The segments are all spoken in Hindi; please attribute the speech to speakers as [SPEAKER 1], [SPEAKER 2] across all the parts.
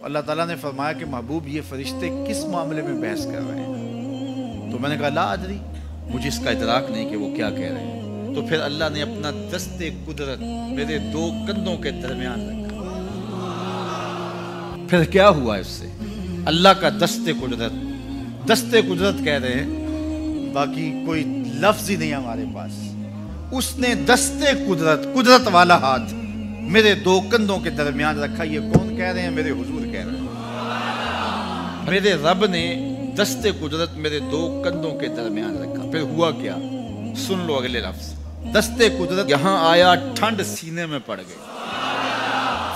[SPEAKER 1] अल्लाह ताला ने फरमाया कि महबूब, ये फरिश्ते किस मामले में बहस कर रहे हैं? तो मैंने कहा, ला मुझे इसका इतराक नहीं कि वो क्या कह रहे हैं। तो फिर अल्लाह ने अपना दस्ते कुदरत मेरे दो कंधों के दरमियान रखा। फिर क्या हुआ इससे? अल्लाह का दस्ते कुदरत। दस्ते कुदरत कह रहे हैं, बाकी कोई लफ्ज ही नहीं हमारे पास। उसने दस्ते कुदरत कुदरत वाला हाथ मेरे दो कंधों के दरमियान रखा ये कौन कह रहे हैं? मेरे हुजूर कह रहे हैं। मेरे रब ने दस्ते कुदरत मेरे दो कंधों के दरमियान रखा। फिर हुआ क्या? सुन लो अगले लफ्ज। दस्ते कुदरत यहाँ आया, ठंड सीने में पड़ गई।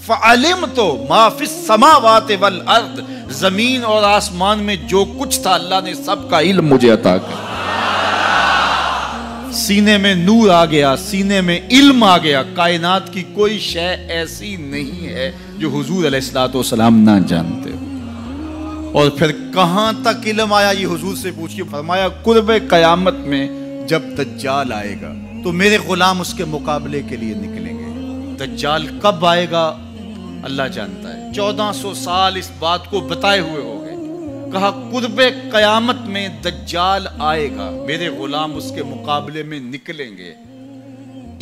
[SPEAKER 1] फ़ालिम तो माफिस समावात वल अर्द। ज़मीन और आसमान में जो कुछ था, अल्लाह ने सबका इल्म मुझे अता कर सीने में नूर आ गया, सीने में इल्म आ गया। कायनात की कोई शय ऐसी नहीं है जो हुजूर सलाम ना जानते हो। और फिर कहाँ तक इल्म आया, ये हुजूर से पूछिए। फरमाया कुर्ब कयामत में जब दज्जाल आएगा तो मेरे गुलाम उसके मुकाबले के लिए निकलेंगे। दज्जाल कब आएगा, अल्लाह जानता है। चौदह सौ साल इस बात को बताए हुए हो। कहा कुर्ब कयामत में दज्जाल आएगा, मेरे गुलाम उसके मुकाबले में निकलेंगे।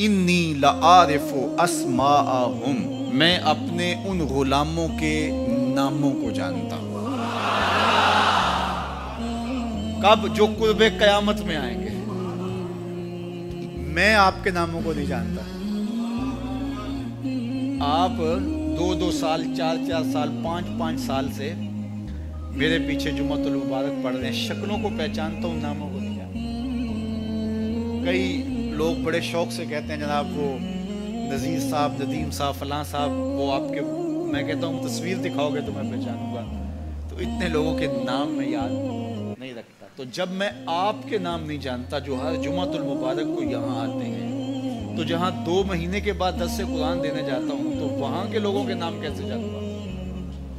[SPEAKER 1] इन्नी असमा मैं अपने उन गुलामों के नामों को जानता कब जो कुर्ब कयामत में आएँगे, मैं आपके नामों को नहीं जानता। आप दो दो साल, चार चार साल, पाँच पाँच साल से मेरे पीछे जुमतुल मुबारक पढ़ रहे हैं। शक्लों को पहचानता हूँ, नामों को नहीं जानता कई लोग बड़े शौक से कहते हैं, जनाब, वो नज़ीर साहब, नदीम साहब, फलां साहब, वो आपके, मैं कहता हूँ, तस्वीर दिखाओगे तो मैं पहचानूँगा। तो इतने लोगों के नाम में याद नहीं रखता। तो जब मैं आपके नाम नहीं जानता, जो हर जुमतुल मुबारक को यहाँ आते हैं तो जहाँ दो महीने के बाद दस से कुरान देने जाता हूँ तो वहाँ के लोगों के नाम कैसे जानूँगा?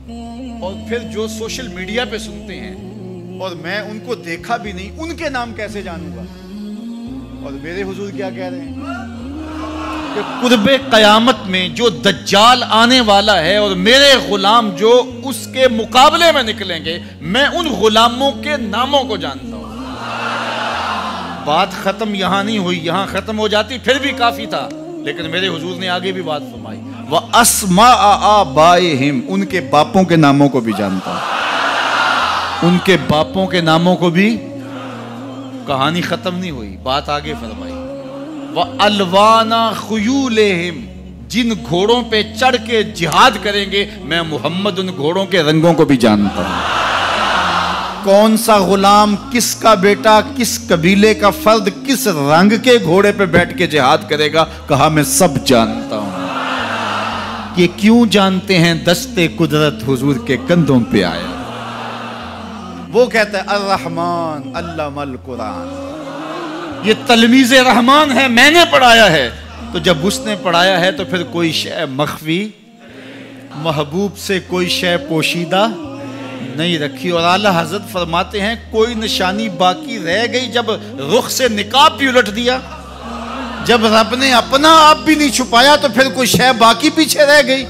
[SPEAKER 1] और फिर जो सोशल मीडिया पे सुनते हैं, और मैं उनको देखा भी नहीं, उनके नाम कैसे जानूँगा? और मेरे हुजूर क्या कह रहे हैं? कि कुर्ब कयामत में जो दज्जाल आने वाला है और मेरे गुलाम जो उसके मुकाबले में निकलेंगे, मैं उन गुलामों के नामों को जानता हूँ। बात खत्म यहाँ नहीं हुई, यहाँ खत्म हो जाती, फिर भी काफ़ी था। लेकिन मेरे हुजूर ने आगे भी बात फरमाई वह असमा हिम उनके बापों के नामों को भी जानता उनके बापों के नामों को भी कहानी खत्म नहीं हुई, बात आगे फरमाई। वह अलवाना हिम जिन घोड़ों पे चढ़ के जिहाद करेंगे, मैं मोहम्मद उन घोड़ों के रंगों को भी जानता हूँ। कौन सा गुलाम किसका बेटा, किस कबीले का फर्द, किस रंग के घोड़े पे बैठ के जिहाद करेगा? कहा, मैं सब जानता हूँ। ये क्यों जानते हैं? दस्ते कुदरत हुजूर के कंधों पे आया। वो कहता है, अर्रहमान, अल्लामल कुरान। ये तलमीज रहमान है, मैंने पढ़ाया है। तो जब उसने पढ़ाया है तो फिर कोई शय मखफी, महबूब से कोई शय पोशीदा नहीं रखी। और आला हज़रत फरमाते हैं, कोई निशानी बाकी रह गई जब रुख से निकाब भी उलट दिया। जब रब ने अपना आप भी नहीं छुपाया तो फिर कोई शह बाकी पीछे रह गई।